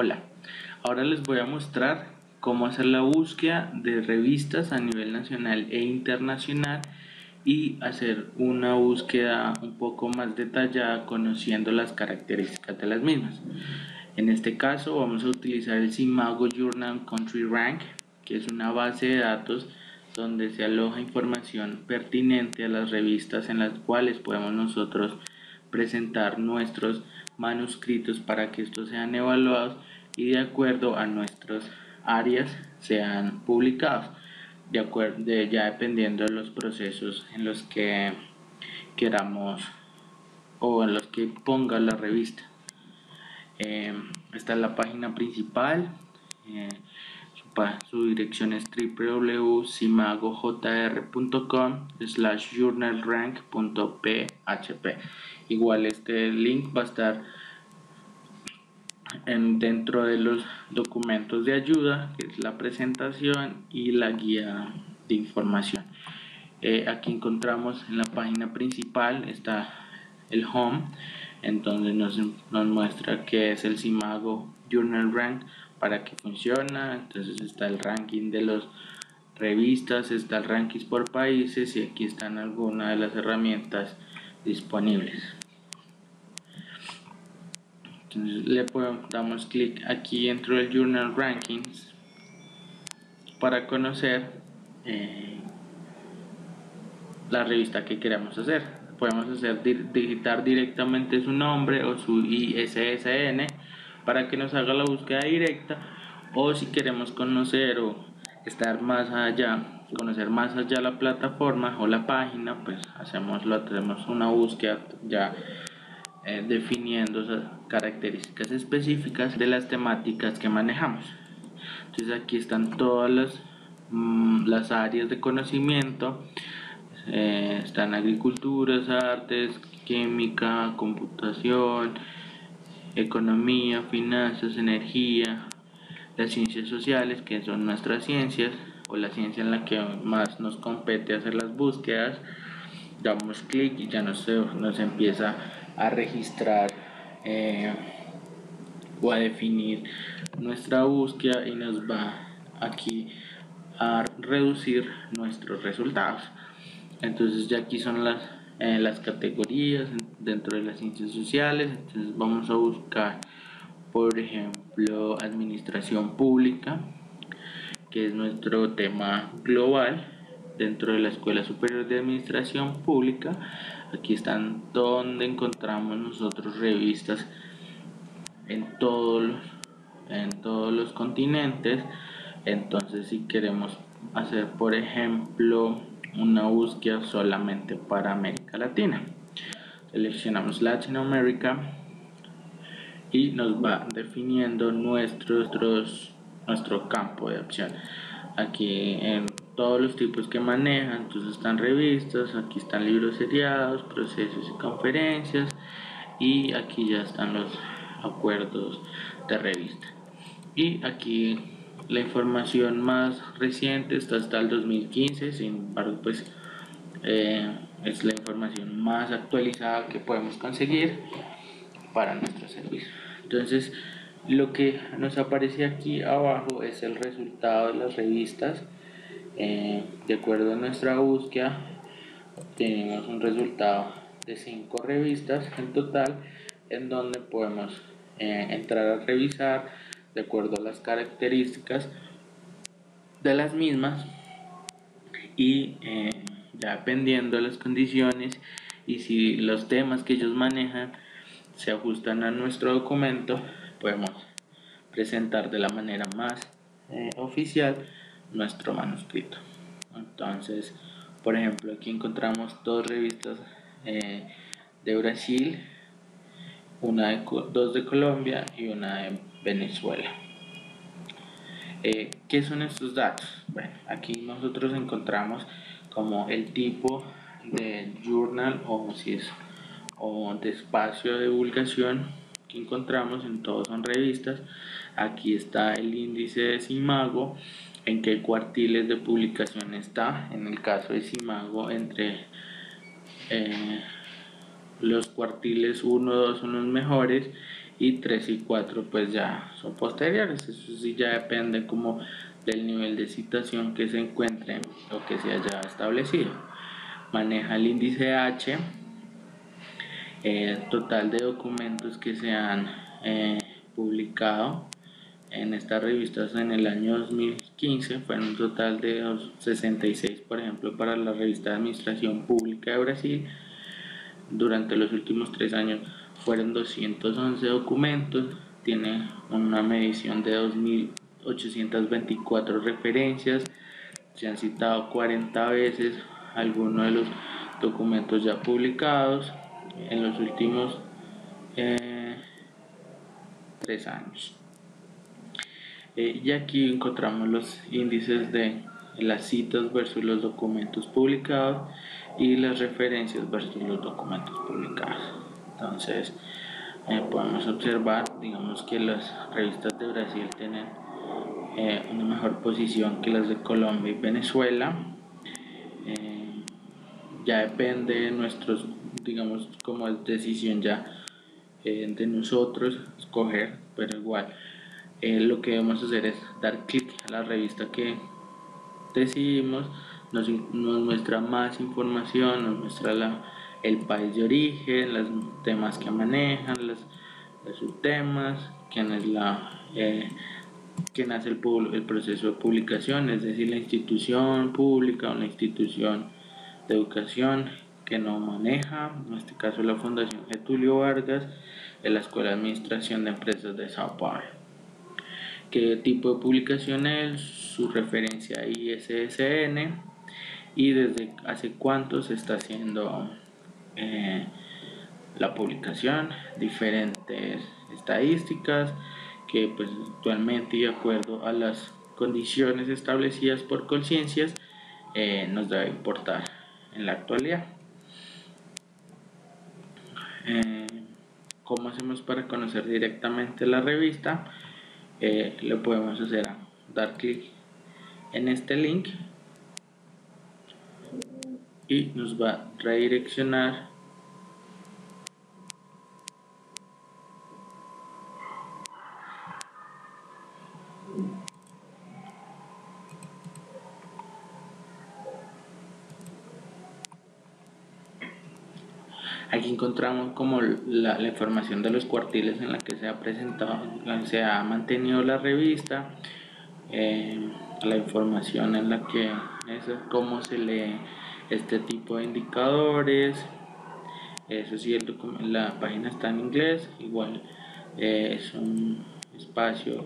Hola, ahora les voy a mostrar cómo hacer la búsqueda de revistas a nivel nacional e internacional y hacer una búsqueda un poco más detallada conociendo las características de las mismas. En este caso vamos a utilizar el Simago Journal Country Rank, que es una base de datos donde se aloja información pertinente a las revistas en las cuales podemos nosotros presentar nuestros manuscritos para que estos sean evaluados y de acuerdo a nuestras áreas sean publicados de acuerdo ya dependiendo de los procesos en los que queramos o en los que ponga la revista. Eh, esta es la página principal eh, su, dirección es www.simagojr.com slash journalrank.php igual este link va a estar en, dentro de los documentos de ayuda que es la presentación y la guía de información. Eh, aquí encontramos en la página principal está el home entonces nos, nos muestra que es el Simago Journal Rank para que funciona. Entonces está el ranking de los revistas está el ranking por países y aquí están algunas de las herramientas disponibles entonces le podemos, damos clic aquí dentro del journal rankings para conocer eh, la revista que queremos hacer. Podemos hacer digitar directamente su nombre o su ISSN para que nos haga la búsqueda directa o si queremos conocer o estar más allá conocer más allá la plataforma o la página pues hacemos lo hacemos una búsqueda ya eh, definiendo esas características específicas de las temáticas que manejamos. Entonces aquí están todas las, mm, las áreas de conocimiento. Eh, están agriculturas artes química computación economía, finanzas, energía, las ciencias sociales, que son nuestras ciencias, o la ciencia en la que más nos compete hacer las búsquedas, damos clic y ya nos, nos empieza a registrar eh, o a definir nuestra búsqueda y nos va aquí a reducir nuestros resultados. Entonces ya aquí son las en las categorías dentro de las ciencias sociales entonces vamos a buscar por ejemplo administración pública que es nuestro tema global dentro de la escuela superior de administración pública aquí están donde encontramos nosotros revistas en todos los, en todos los continentes entonces si queremos hacer por ejemplo una búsqueda solamente para América Latina. Seleccionamos Latinoamérica y nos va definiendo nuestros, nuestro campo de opción. Aquí en todos los tipos que maneja, entonces están revistas, aquí están libros seriados, procesos y conferencias y aquí ya están los acuerdos de revista. Y aquí la información más reciente está hasta el 2015, sin embargo, pues eh, es la información más actualizada que podemos conseguir para nuestro servicio. Entonces, lo que nos aparece aquí abajo es el resultado de las revistas. Eh, de acuerdo a nuestra búsqueda, tenemos un resultado de 5 revistas en total, en donde podemos eh, entrar a revisar de acuerdo a las características de las mismas y eh, ya dependiendo de las condiciones y si los temas que ellos manejan se ajustan a nuestro documento podemos presentar de la manera más oficial nuestro manuscrito entonces por ejemplo aquí encontramos dos revistas eh, de Brasil una de, dos de Colombia y una de Venezuela. Eh, ¿Qué son estos datos? Bueno, aquí nosotros encontramos como el tipo de journal o si es o de espacio de divulgación que encontramos en todos son revistas. Aquí está el índice de Simago, en qué cuartiles de publicación está. En el caso de Simago, entre eh, los cuartiles 1, 2 son los mejores y 3 y 4 pues ya son posteriores. Eso sí ya depende como del nivel de citación que se encuentre o que se haya establecido. Maneja el índice H, el eh, total de documentos que se han eh, publicado en estas revistas en el año 2015 fueron un total de 66 por ejemplo para la revista de administración pública de Brasil. Durante los últimos tres años fueron 211 documentos tiene una medición de 2824 referencias se han citado 40 veces algunos de los documentos ya publicados en los últimos eh, tres años eh, y aquí encontramos los índices de las citas versus los documentos publicados y las referencias versus los documentos publicados. Entonces, eh, podemos observar, digamos que las revistas de Brasil tienen eh, una mejor posición que las de Colombia y Venezuela. ya depende de nuestros, digamos, como es decisión ya de nosotros escoger, pero igual eh, lo que debemos hacer es dar clic a la revista que decidimos, nos, muestra más información, nos muestra la, el país de origen, los temas que manejan, los, subtemas, quién es la... Eh, quién hace el, proceso de publicación, es decir, la institución pública o la institución de educación que no maneja, en este caso la Fundación Getulio Vargas, en la Escuela de Administración de Empresas de Sao Paulo qué tipo de publicación es, su referencia ISSN y desde hace cuánto se está haciendo eh, la publicación, diferentes estadísticas que pues actualmente y de acuerdo a las condiciones establecidas por conciencias eh, nos debe importar en la actualidad. Eh, ¿Cómo hacemos para conocer directamente la revista? Eh, lo podemos hacer dar clic en este link y nos va a redireccionar Aquí encontramos como la, información de los cuartiles en la que se ha presentado, se ha mantenido la revista, eh, la información en la que es cómo se lee este tipo de indicadores. Eso sí, la página está en inglés, igual eh, es un espacio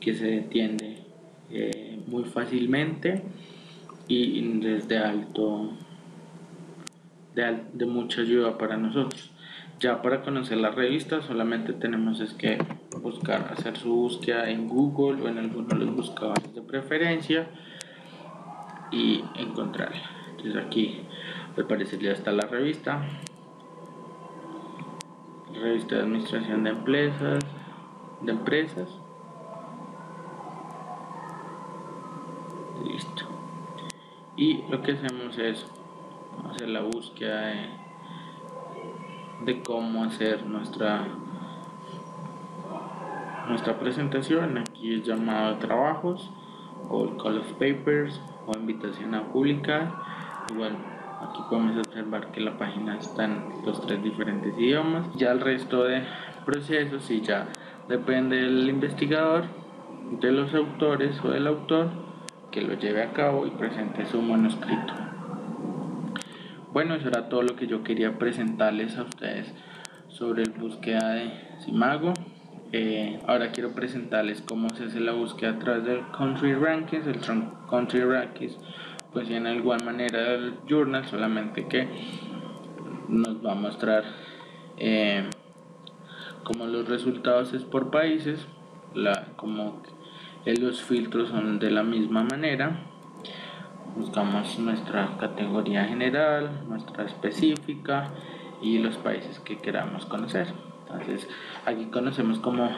que se entiende eh, muy fácilmente y desde alto de, mucha ayuda para nosotros. Ya para conocer la revista solamente tenemos es que buscar, hacer su búsqueda en Google o en alguno de los buscadores de preferencia y encontrarla. Entonces aquí me parece ya está la revista. Revista de Administración de Empresas. De empresas. Listo. Y lo que hacemos es hacer la búsqueda de, cómo hacer nuestra nuestra presentación. Aquí es llamado trabajos o call of papers o invitación a publicar igual aquí podemos observar que la página está en los tres diferentes idiomas. Ya el resto de procesos y ya depende del investigador de los autores o del autor que lo lleve a cabo y presente su manuscrito bueno, eso era todo lo que yo quería presentarles a ustedes sobre la búsqueda de Simago. Eh, ahora quiero presentarles cómo se hace la búsqueda a través del Country Rankings. El Country Rankings pues tiene igual manera el journal, solamente que nos va a mostrar eh, como los resultados es por países, la, como los filtros son de la misma manera buscamos nuestra categoría general, nuestra específica y los países que queramos conocer. Entonces aquí conocemos como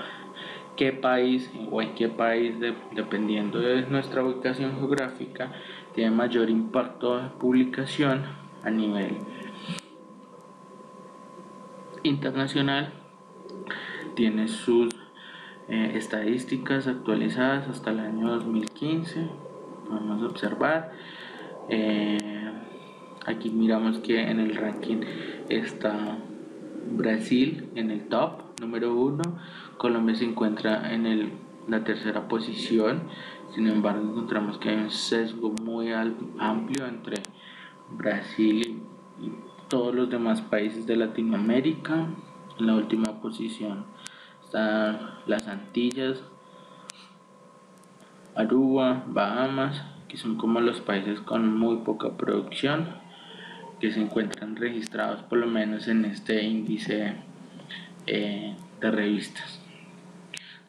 qué país o en qué país, dependiendo de nuestra ubicación geográfica, tiene mayor impacto de publicación a nivel internacional. tiene sus eh, estadísticas actualizadas hasta el año 2015 podemos observar. Eh, aquí miramos que en el ranking está Brasil en el top número uno Colombia se encuentra en el, la tercera posición sin embargo encontramos que hay un sesgo muy amplio entre Brasil y todos los demás países de Latinoamérica. En la última posición están las Antillas Aruba, Bahamas que son como los países con muy poca producción que se encuentran registrados por lo menos en este índice eh, de revistas.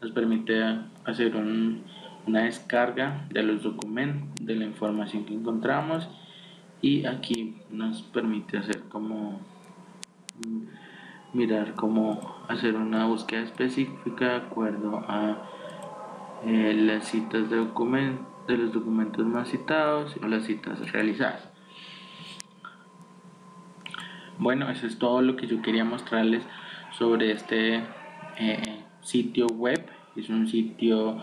Nos permite hacer una descarga de los documentos, de la información que encontramos y aquí nos permite hacer como mirar cómo hacer una búsqueda específica de acuerdo a eh, las citas de, de los documentos más citados o las citas realizadas. Bueno, eso es todo lo que yo quería mostrarles sobre este eh, sitio web. Es un sitio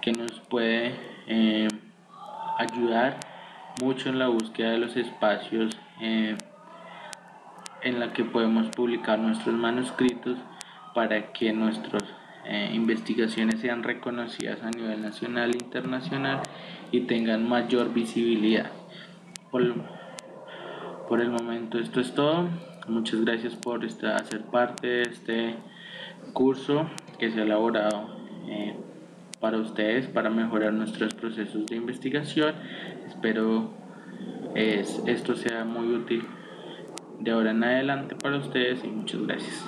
que nos puede eh, ayudar mucho en la búsqueda de los espacios en la que podemos publicar nuestros manuscritos para que nuestras investigaciones sean reconocidas a nivel nacional e internacional y tengan mayor visibilidad. Por el momento esto es todo. Muchas gracias por estar, hacer parte de este curso que se ha elaborado eh, para ustedes para mejorar nuestros procesos de investigación. Espero es, esto sea muy útil de ahora en adelante para ustedes y muchas gracias.